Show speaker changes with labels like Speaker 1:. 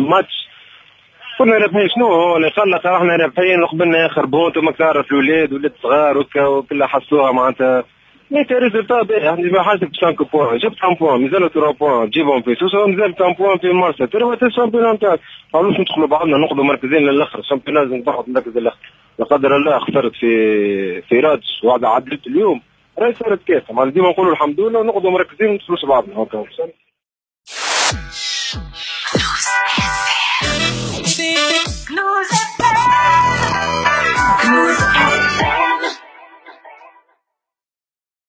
Speaker 1: ماتش. كنا رابحين شنو؟ هو اللي خلق إحنا رابحين وقبلنا آخر بونت وما تعرف الاولاد ولاد صغار وكا وكلها حصوها معناتها. ميتا ريزلتا باهي يعني ما حاسب 5 بوان. جبت 1 بوان مازالوا 3 بوان. تجيبهم في سوسه مازال 1 بوان في مارسا ترى الشامبيون نتاعك ما ندخلوا بعضنا نقضوا مركزين للآخر؟ الشامبيون لازم تاخذ المركز الآخر لا قدر الله خسرت في في رادش. وعد عدلت اليوم. راهي صارت كيف؟ ديما نقولوا الحمد لله ونقضوا مركزين وندخلوا بعضنا. هكا.